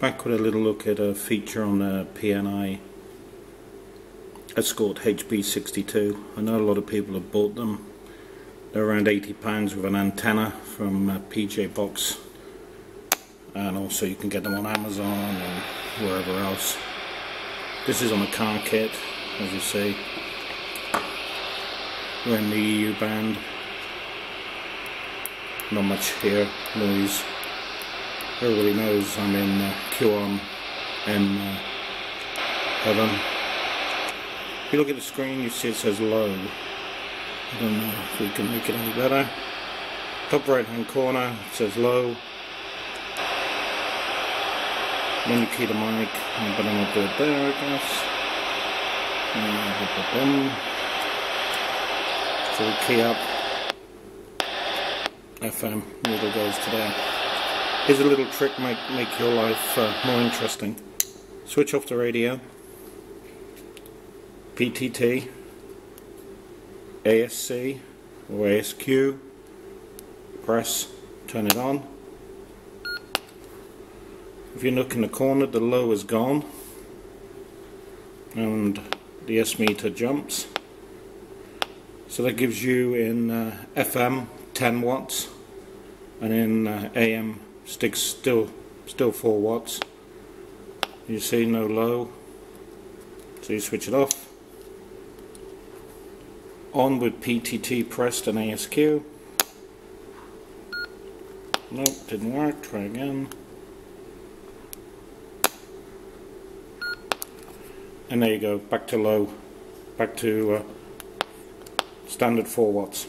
Back with a little look at a feature on the PNI Escort HP62. I know a lot of people have bought them. They're around £80 with an antenna from uh, PJ Box and also you can get them on Amazon and wherever else. This is on a car kit as you see. We're in the EU band. Not much here, noise. Everybody knows I'm in uh, and uh, heaven. If you look at the screen, you see it says low. I don't know if we can make it any better. Top right hand corner, it says low. Then you key the mic, but I'm gonna do it there, I guess. So we key up FM, needle goes to there. Here's a little trick make make your life uh, more interesting. Switch off the radio. PTT, ASC or ASQ. Press, turn it on. If you look in the corner, the low is gone, and the S meter jumps. So that gives you in uh, FM 10 watts, and in uh, AM sticks still still 4 watts. You see no low so you switch it off. On with PTT pressed and ASQ nope didn't work try again. And there you go back to low back to uh, standard 4 watts